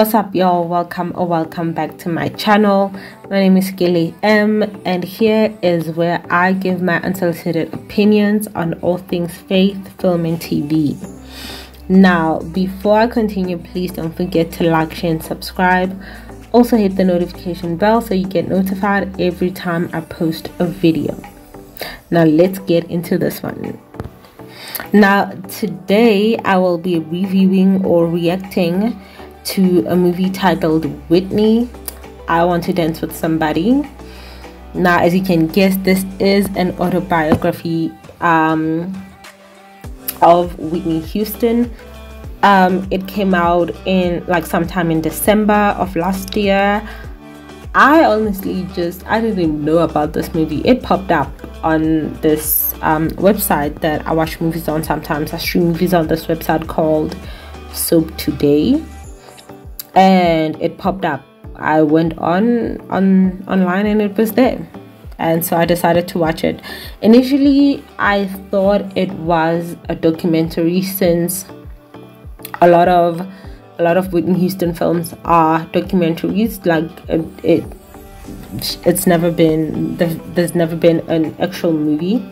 What's up, y'all? Welcome or welcome back to my channel. My name is Kele M, and here is where I give my unsolicited opinions on all things faith, film, and TV. Now, before I continue, please don't forget to like, share, and subscribe. Also, hit the notification bell so you get notified every time I post a video. Now, let's get into this one. Now, today I will be reviewing or reacting to a movie titled Whitney I Want to Dance with Somebody. Now, as you can guess, this is an autobiography um, of Whitney Houston. Um, it came out in like sometime in December of last year. I honestly just I didn't even know about this movie. It popped up on this um, website that I watch movies on sometimes. I stream movies on this website called Soap Today and it popped up. I went on on online and it was there. And so i decided to watch it. Initially i thought it was a documentary since a lot of a lot of whitney houston films are documentaries. Like it, it it's never been there's never been an actual movie.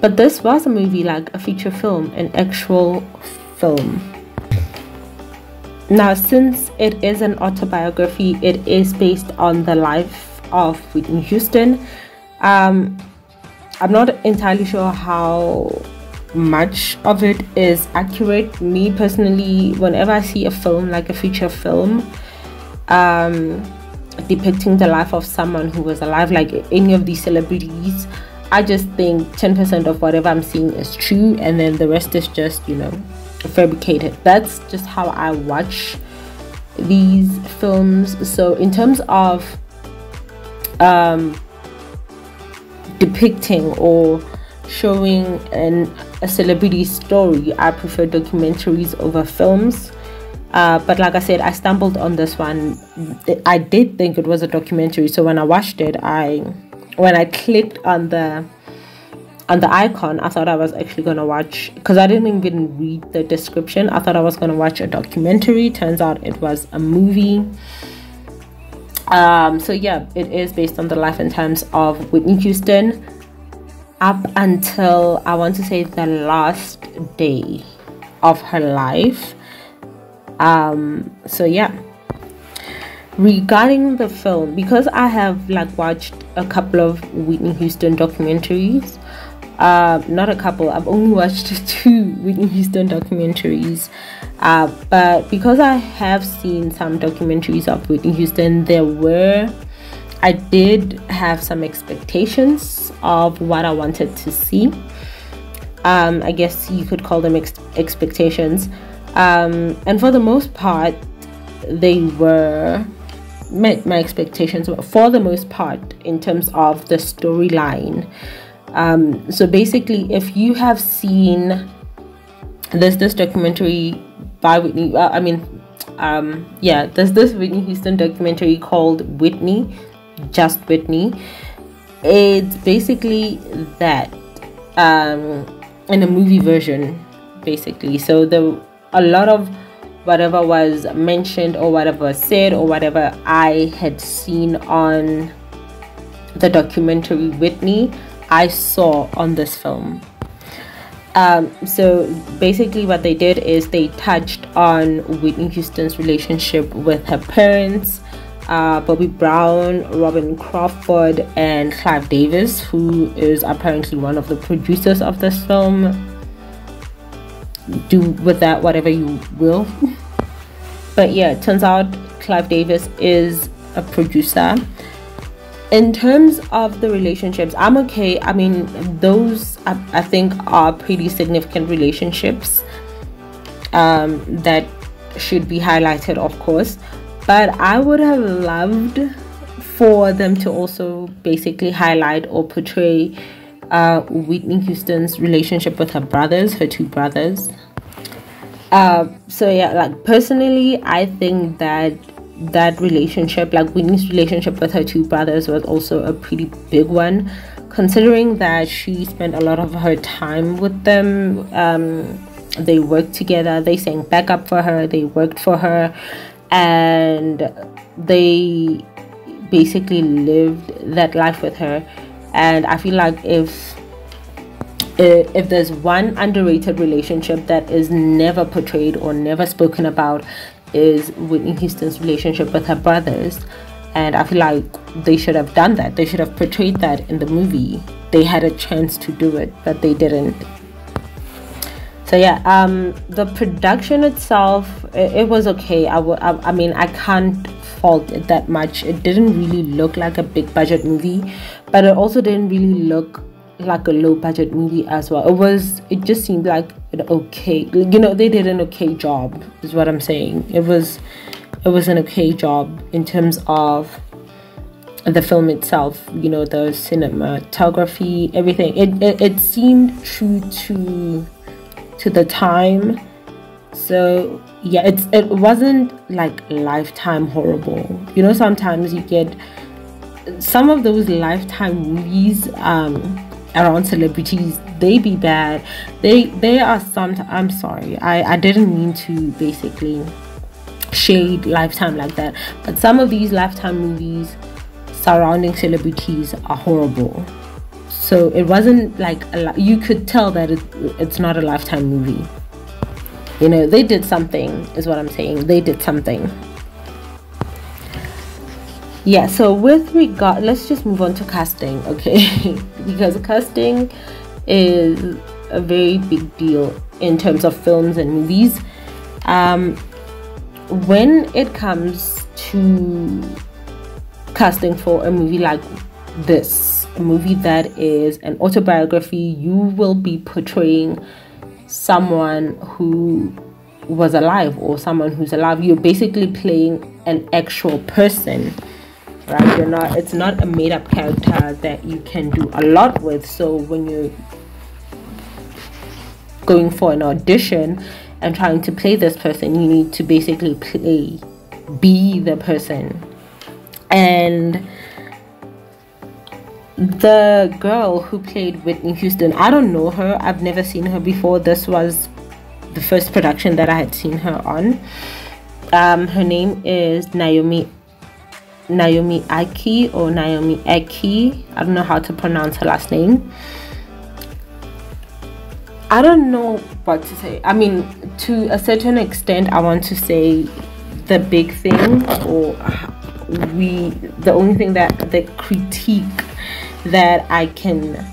But this was a movie like a feature film an actual film now, since it is an autobiography, it is based on the life of Whitney Houston. Um, I'm not entirely sure how much of it is accurate. Me personally, whenever I see a film like a feature film, um, depicting the life of someone who was alive, like any of these celebrities, I just think 10% of whatever I'm seeing is true, and then the rest is just, you know, fabricated. That's just how I watch these films. So, in terms of um, depicting or showing an, a celebrity story, I prefer documentaries over films. Uh, but like I said, I stumbled on this one. I did think it was a documentary, so when I watched it, I when I clicked on the and the icon i thought i was actually to watch because i didn't even read the description. I thought i was to watch a documentary. Turns out it was a movie. Um so yeah it is based on the life and times of whitney houston up until i want to say the last day of her life. Um so yeah. Regarding the film because i have like watched a couple of whitney houston documentaries uh, not a couple. I've only watched two Whitney Houston documentaries. Uh, but because I have seen some documentaries of Whitney Houston, there were, I did have some expectations of what I wanted to see. Um, I guess you could call them ex- expectations. Um, and for the most part, they were met my expectations for the most part in terms of the storyline um, so basically, if you have seen there's this documentary by Whitney, uh, I mean, um, yeah, there's this Whitney Houston documentary called Whitney, Just Whitney. It's basically that um, in a movie version, basically. So the a lot of whatever was mentioned or whatever said or whatever I had seen on the documentary Whitney I saw on this film. Um, so basically, what they did is they touched on Whitney Houston's relationship with her parents, uh, Bobby Brown, Robyn Crawford, and Clive Davis, who is apparently one of the producers of this film. Do with that whatever you will. but yeah, it turns out Clive Davis is a producer in terms of the relationships i'm okay. I mean those i, I think are pretty significant relationships um, that should be highlighted of course. But i would have loved for them to also basically highlight or portray uh, whitney houston's relationship with her brothers her two brothers. Uh, so yeah like personally i think that that relationship, like Whitney's relationship with her two brothers, was also a pretty big one, considering that she spent a lot of her time with them. Um, they worked together, they sang backup for her, they worked for her, and they basically lived that life with her and i feel like if if there's one underrated relationship that is never portrayed or never spoken about is Whitney Houston's relationship with her brothers and I feel like they should have done that. They should have portrayed that in the movie. They had a chance to do it but they didn't. So yeah um the production itself it, it was okay. I, w- I, I mean I can't fault it that much. It didn't really look like a big budget movie but it also didn't really look like a low budget movie as well. It was it just seemed like an okay you know they did an okay job is what i'm saying. It was it was an okay job in terms of the film itself you know the cinematography everything. It, it, it seemed true to to the time. So yeah it's it wasn't like lifetime horrible. You know sometimes you get some of those lifetime movies um around celebrities they be bad. They they are some i'm sorry i i didn't mean to basically shade lifetime like that but some of these lifetime movies surrounding celebrities are horrible. So it wasn't like a, you could tell that it, it's not a lifetime movie. You know they did something is what i'm saying they did something yeah so with regard let's just move on to casting okay? Because casting is a very big deal in terms of films and movies. Um, when it comes to casting for a movie like this a movie that is an autobiography you will be portraying someone who was alive or someone who's alive. You're basically playing an actual person right you're not it's not a made-up character that you can do a lot with so when you're going for an audition and trying to play this person you need to basically play be the person and the girl who played Whitney Houston, I don't know her. I've never seen her before. This was the first production that I had seen her on. Um, her name is Naomi Naomi Ackie or Naomi Ackie. I don't know how to pronounce her last name. I don't know what to say. I mean, to a certain extent, I want to say the big thing, or we, the only thing that the critique that I can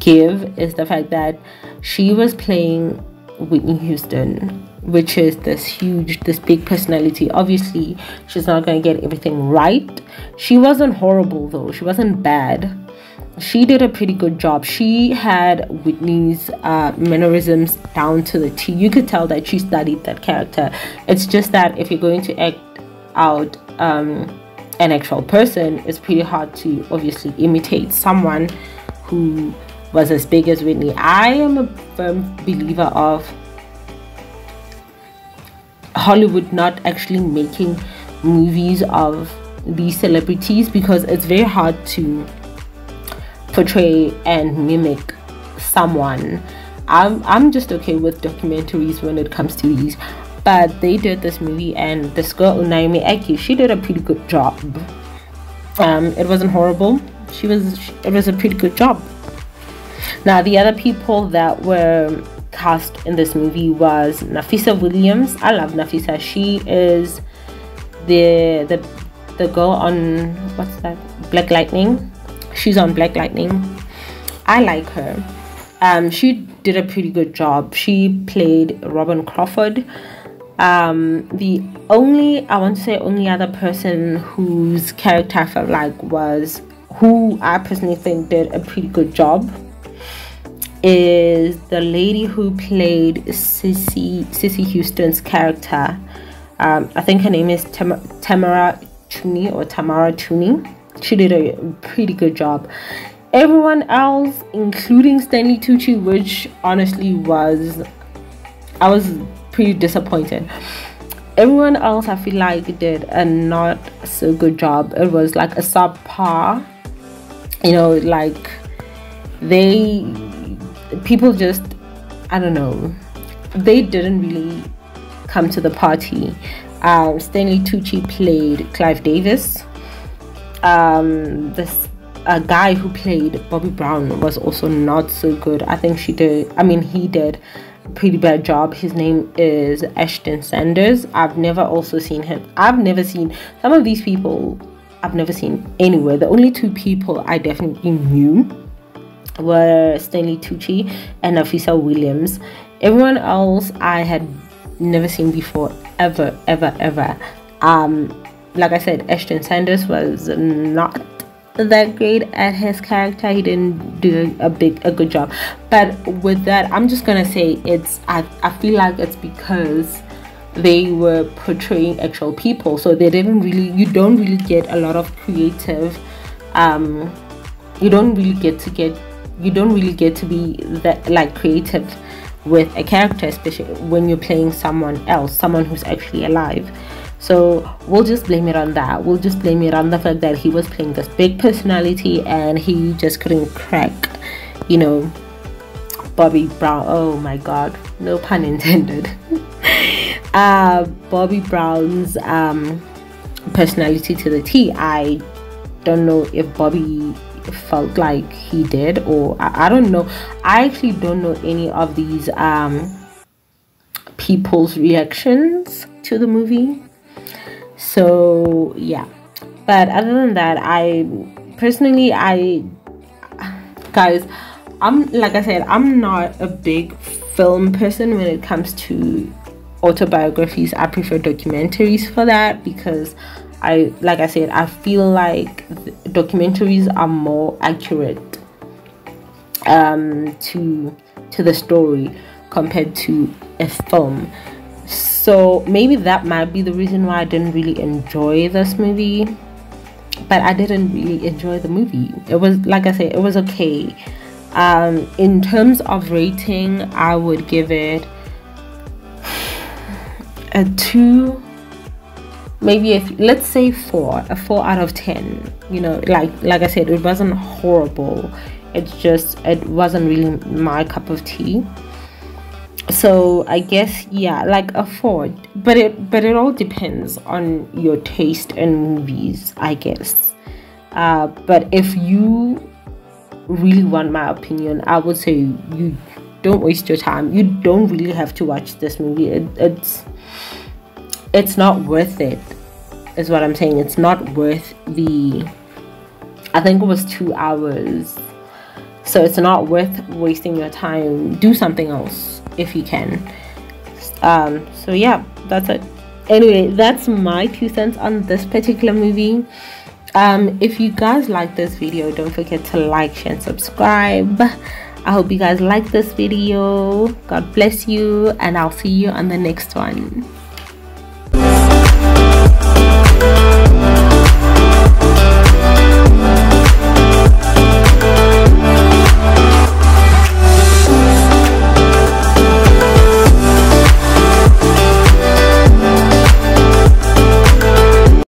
give is the fact that she was playing Whitney Houston which is this huge, this big personality. Obviously, she's not going to get everything right. She wasn't horrible though, she wasn't bad. She did a pretty good job. She had Whitney's uh, mannerisms down to the T. You could tell that she studied that character. It's just that if you're going to act out um, an actual person, it's pretty hard to obviously imitate someone who was as big as Whitney. I am a firm believer of Hollywood not actually making movies of these celebrities because it's very hard to portray and mimic someone. I'm, I'm just okay with documentaries when it comes to these, but they did this movie and this girl Naomi Ackie, she did a pretty good job. Um, it wasn't horrible. She was it was a pretty good job. Now the other people that were cast in this movie was Nafessa Williams. I love Nafessa. She is the the the girl on what's that? Black Lightning. She's on Black Lightning. I like her. Um, she did a pretty good job. She played Robyn Crawford. Um, the only I want to say only other person whose character I felt like was who I personally think did a pretty good job is the lady who played Cissy Cissy Houston's character. Um, I think her name is Tam- Tamara Tunie or Tamara Tunie. She did a pretty good job. Everyone else, including Stanley Tucci, which honestly was, I was pretty disappointed. Everyone else, I feel like, did a not so good job. It was like a subpar, you know, like they people just, I don't know, they didn't really come to the party. Um, Stanley Tucci played Clive Davis. Um, this a guy who played Bobby Brown was also not so good. I think she did. I mean, he did a pretty bad job. His name is Ashton Sanders. I've never also seen him. I've never seen some of these people. I've never seen anywhere. The only two people I definitely knew were Stanley Tucci and Nafessa Williams. Everyone else I had never seen before, ever, ever, ever. Um, like I said, Ashton Sanders was not that great at his character. He didn't do a big a good job. But with that, I'm just gonna say it's I, I feel like it's because they were portraying actual people. So they didn't really you don't really get a lot of creative um you don't really get to get you don't really get to be that like creative with a character especially when you're playing someone else someone who's actually alive so we'll just blame it on that. We'll just blame it on the fact that he was playing this big personality and he just couldn't crack, you know, Bobby Brown. Oh my god, no pun intended. uh, Bobby Brown's um, personality to the T. I don't know if Bobby felt like he did or I, I don't know. I actually don't know any of these um, people's reactions to the movie. So yeah. But other than that i personally i guys i'm like i said i'm not a big film person when it comes to autobiographies. I prefer documentaries for that because i like i said i feel like documentaries are more accurate um to to the story compared to a film so maybe that might be the reason why I didn't really enjoy this movie. But I didn't really enjoy the movie. It was like I said, it was okay. Um, in terms of rating, I would give it a two, maybe a th- let's say four, a four out of ten. You know, like like I said, it wasn't horrible. It's just it wasn't really my cup of tea so i guess yeah like afford but it but it all depends on your taste in movies i guess uh, but if you really want my opinion i would say you don't waste your time you don't really have to watch this movie it, it's it's not worth it is what i'm saying. It's not worth the i think it was two hours. So it's not worth wasting your time. Do something else if you can. Um so yeah that's it. Anyway that's my two cents on this particular movie. Um if you guys like this video don't forget to like share and subscribe. I hope you guys like this video. God bless you and i'll see you on the next one